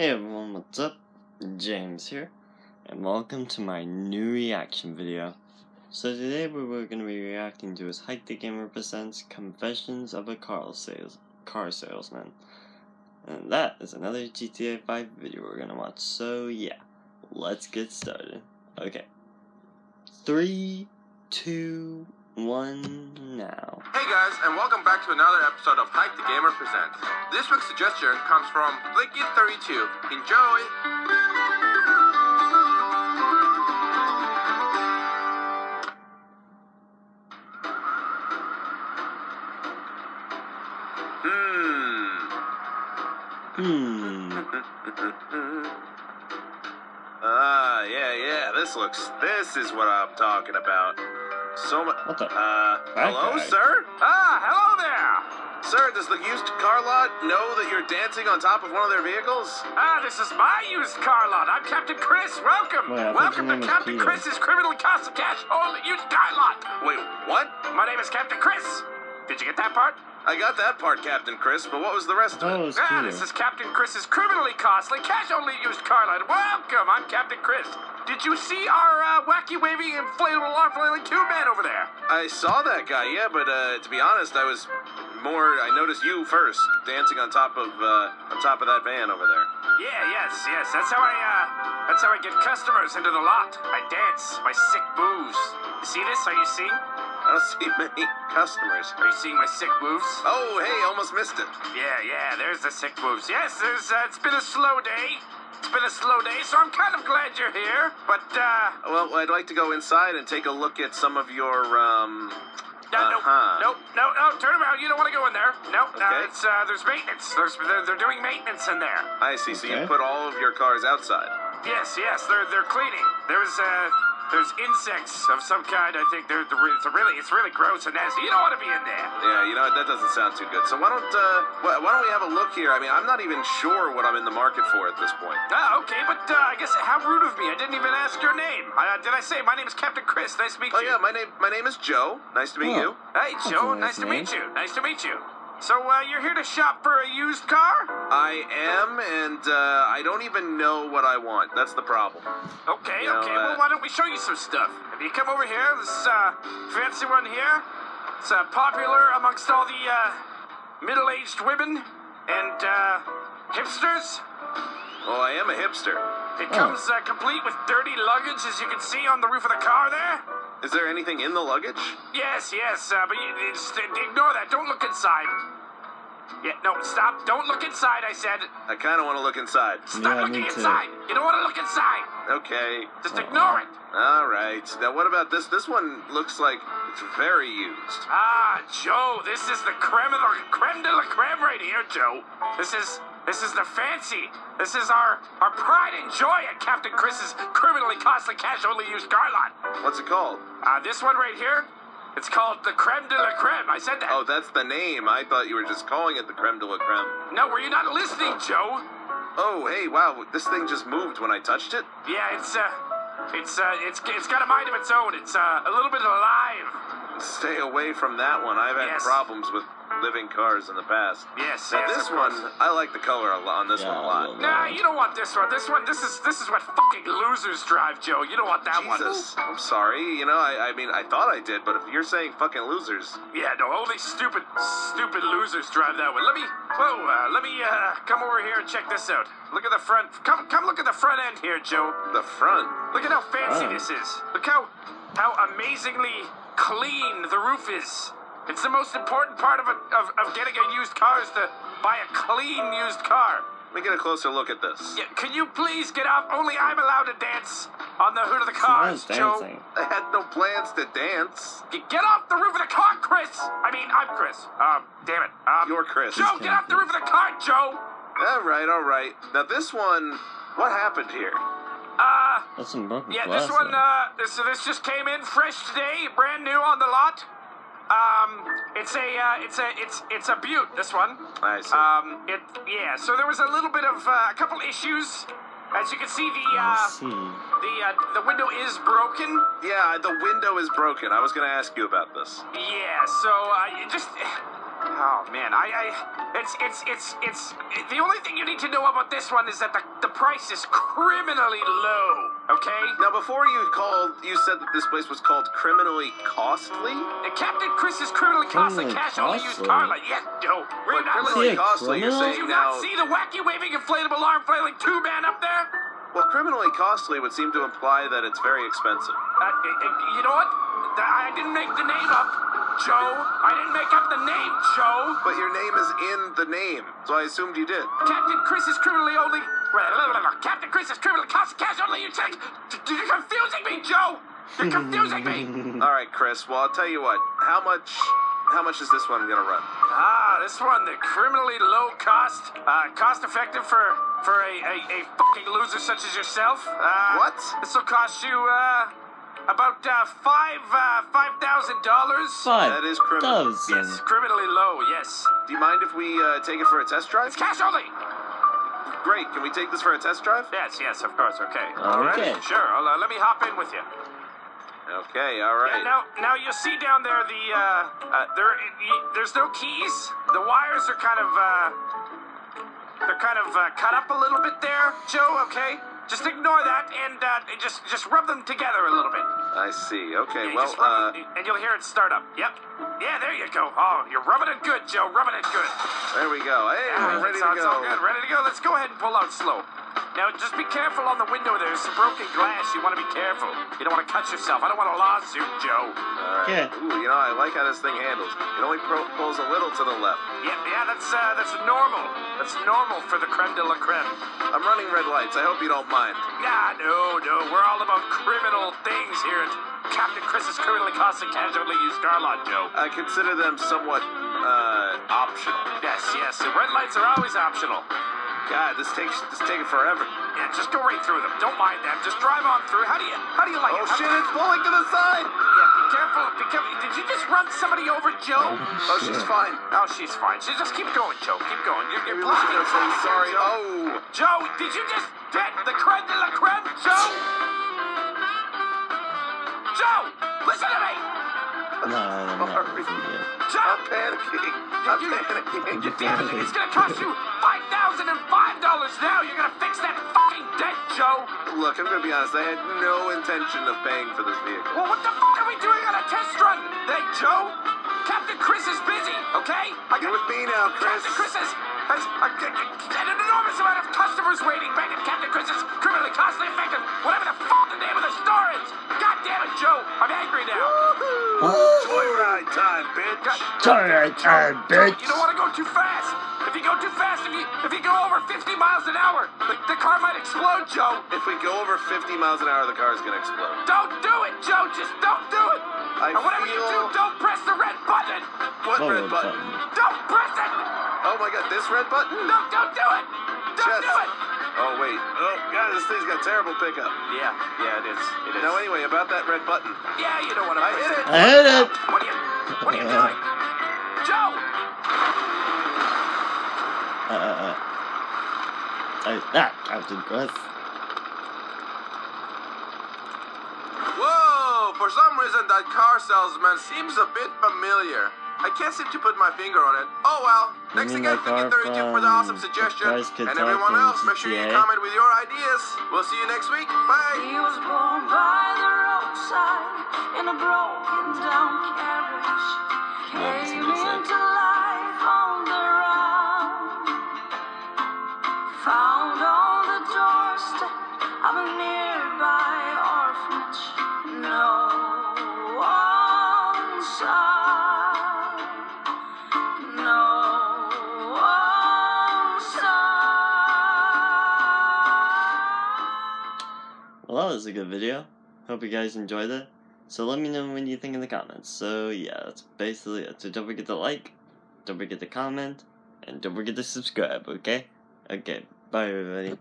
Hey everyone, what's up? James here, and welcome to my new reaction video. So today what we're going to be reacting to is Hike the Gamer Presents Confessions of a Car, sales car Salesman. And that is another GTA 5 video we're going to watch, so yeah, let's get started. Okay. Three, two, one, now. Hey guys, and welcome back to another episode of Hike the Gamer Presents. This week's suggestion comes from Blicky32. Enjoy! Hmm. Ah, yeah, yeah. This looks. This is what I'm talking about. So much. What the- Uh, hello, guy. sir? Ah, hello there! Sir, does the used car lot know that you're dancing on top of one of their vehicles? Ah, this is my used car lot. I'm Captain Chris. Welcome. Wait, Welcome to Captain Peter. Chris's criminally cost cash only used car lot. Wait, what? My name is Captain Chris. Did you get that part? I got that part, Captain Chris, but what was the rest of Oh, it? it Ah, this is Captain Chris's criminally costly cash only used car lot. Welcome. I'm Captain Chris. Did you see our uh, wacky waving inflatable arm flailing tube man over there? I saw that guy, yeah, but uh, to be honest, I was more. I noticed you first, dancing on top of uh, on top of that van over there. Yeah, yes, yes. That's how I uh, that's how I get customers into the lot. I dance my sick moves. You see this? Are you seeing? I don't see many customers. Are you seeing my sick moves? Oh, hey, almost missed it. Yeah, yeah, there's the sick moves. Yes, there's, uh, it's been a slow day. It's been a slow day, so I'm kind of glad you're here. But, uh, Well, I'd like to go inside and take a look at some of your um. no, no, Uh-huh. no, no, no, turn around. You don't want to go in there. No, no, Okay. it's, uh, there's maintenance. There's, they're, they're doing maintenance in there. I see. So you Okay. put all of your cars outside. Yes, yes, they're, they're cleaning. There's, uh, there's insects of some kind. I think they're, they're it's really, it's really gross and nasty. You don't want to be in there. Yeah, you know what? That doesn't sound too good. So why don't uh, why, why don't we have a look here? I mean, I'm not even sure what I'm in the market for at this point. Ah, okay, but, uh, I guess, how rude of me. I didn't even ask your name. Uh, did I say my name is Captain Chris? Nice to meet Oh you. Oh yeah, my name my name is Joe. Nice to meet Oh. you. Hey, Joe. nice Nice to meet you. Nice to meet you. So, uh, you're here to shop for a used car? I am, and uh, I don't even know what I want. That's the problem. Okay, You know, okay. uh, well, why don't we show you some stuff? If you come over here, this uh, fancy one here. It's uh, popular amongst all the uh, middle-aged women and uh, hipsters. Well, I am a hipster. It comes uh, complete with dirty luggage, as you can see on the roof of the car there. Is there anything in the luggage? Yes, yes, uh, but you, you just uh, ignore that. Don't look inside. Yeah, no, stop. Don't look inside, I said. I kind of want to look inside. Stop Yeah, looking inside. You don't want to look inside. Okay. Just Oh. ignore it. All right. Now, what about this? This one looks like it's very used. Ah, Joe, this is the creme of the creme de la creme right here, Joe. This is this is the fancy. This is our our pride and joy at Captain Chris's criminally costly cash only used car lot. What's it called? Uh, this one right here, it's called the creme de la creme. I said that. Oh, that's the name. I thought you were just calling it the creme de la creme. No, were you not listening, Joe? Oh, hey, wow. This thing just moved when I touched it. Yeah, it's uh, it's uh, it's it's got a mind of its own. It's uh, a little bit alive. Stay away from that one. I've had Yes. problems with living cars in the past. Yes, Now, yes, this of one. I like the color a lot on this Yeah, one a I lot. love Nah, you don't want this one. This one, this is this is what fucking losers drive, Joe. You don't want that one. Jesus, I'm sorry. You know, I, I mean, I thought I did, but if you're saying fucking losers, Yeah, no, only stupid, stupid losers drive that one. Let me, whoa, uh, let me uh, come over here and check this out. Look at the front. Come, come, look at the front end here, Joe. the front. Look at how fancy Oh. this is. Look how, how amazingly clean the roof is. It's the most important part of, a, of, of getting a used car is to buy a clean used car. Let me get a closer look at this. Yeah, can you please get off? Only I'm allowed to dance on the hood of the car, cars, not Joe. I had no plans to dance. Get off the roof of the car, Chris! I mean, I'm Chris. Um, damn it. Um, You're Chris. Joe, get off the roof of the car, Joe! All right, all right. Now this one, what happened here? Uh, That's some broken yeah, glass. this one, there. uh, this, this just came in fresh today, brand new on the lot. Um, it's a, uh, it's a, it's, it's a butte, this one. I see. Um, it, yeah, so there was a little bit of, uh, a couple issues. As you can see, the, uh, see. the, uh, the window is broken. yeah, the window is broken. I was going to ask you about this. Yeah, so, uh, you just, Oh man, I, I, it's, it's, it's, it's. The only thing you need to know about this one is that the, the price is criminally low. Okay. Now, before you called, you said that this place was called criminally costly. And Captain Chris is criminally costly. Criminally Cash only used? Carla. Yes, no. Were you But not criminally See a costly, you're criminal? Did saying you not see the wacky waving inflatable arm flailing two man up there? Well, criminally costly would seem to imply that it's very expensive. Uh, you know what? I didn't make the name up, Joe. I didn't make up the name, Joe. But your name is in the name, so I assumed you did. Captain Chris is criminally only. Captain Chris is criminally only. You take. You're confusing me, Joe. You're confusing me. All right, Chris. Well, I'll tell you what. How much? How much is this one gonna run? Ah, this one, the criminally low cost, uh, cost effective for for a, a, a fucking loser such as yourself. Uh, What? This will cost you uh about uh, five uh, five thousand dollars. Five That is criminal. dozen. Yes, criminally low. Yes. Do you mind if we uh, take it for a test drive? It's cash only. Great. Can we take this for a test drive? Yes, yes, of course. Okay. Okay. Sure. I'll, uh, let me hop in with you. Okay. All right. Yeah, now, now you see down there the uh, uh, there. y- There's no keys. The wires are kind of uh, they're kind of uh, cut up a little bit there, Joe. Okay, just ignore that and uh, just just rub them together a little bit. I see. Okay. Yeah, Well, uh, them, and you'll hear it start up. Yep. Yeah, there you go. Oh, you're rubbing it good, Joe. Rubbing it good. there we go. Hey, Yeah, ready to it's all go. good. Ready to go. Let's go ahead and pull out slow. Now, just be careful on the window. There's some broken glass. You want to be careful. You don't want to cut yourself. I don't want a lawsuit, Joe. All right. Okay. Ooh, you know, I like how this thing handles. It only pro- pulls a little to the left. Yeah, yeah, that's uh, that's normal. That's normal for the creme de la creme. I'm running red lights. I hope you don't mind. Nah, no, no. We're all about criminal things here at Captain Chris's criminally costing casually used Garlot, Joe. I consider them somewhat uh, optional. Yes, yes. The red lights are always optional. God, this takes this taking forever. Yeah, just go right through them. Don't mind them. Just drive on through. How do you how do you like Oh it? Oh shit! It's pulling to the side. Yeah, be careful. Be careful. Did you just run somebody over, Joe? Oh, she's fine. Oh, she's fine. She just keep going, Joe. Keep going. You're, you're Maybe we should blocking go say traffic here, sorry. Joe. Oh, Joe, did you just get the creme de la creme, Joe? Joe, listen to me. No, no, no. Sorry. Yeah. Joe, I'm panicking. I'm you, panicking. you damn it, it's gonna cost you now. You're gonna fix that fucking debt, Joe. Look, I'm gonna be honest. I had no intention of paying for this vehicle. Well, what the fuck are we doing on a test run? Hey, Joe, Captain Chris is busy. Okay, I You're got with me now, Chris. Captain Chris has, has uh, an enormous amount of customers waiting back at Captain Chris's criminally costly effective, whatever the fuck the name of the store is. God damn it, Joe, I'm angry now. Joyride time, bitch. God, Joyride time, Joe, bitch. You don't want to go too fast. If you if you go over 50 miles an hour, the, the car might explode, Joe. If we go over 50 miles an hour, the car's gonna explode. Don't do it, Joe. Just don't do it. I and whatever you do, feel- don't press the red button. What What red red button? button? Don't press it. Oh my god, this red button? No, don't do it. Don't Just- do it. Oh wait. Oh god, this thing's got terrible pickup. Yeah, yeah, it is. It is. Now anyway, about that red button. yeah, you don't want to. I hit it. I hit it. What are you? What are you doing, I, ah, Captain Chris. Whoa! For some reason, that car salesman seems a bit familiar. I can't seem to put my finger on it. Oh well. You Thanks mean again, that car Flicky32, for the awesome suggestion. Surprise And everyone else, make sure you comment with your ideas. We'll see you next week. Bye. He was born by the roadside in a broken down carriage. Came music. into Well, that was a good video. Hope you guys enjoyed it. So let me know what you think in the comments. So yeah, that's basically it. So don't forget to like, don't forget to comment, and don't forget to subscribe, okay? Okay, bye everybody.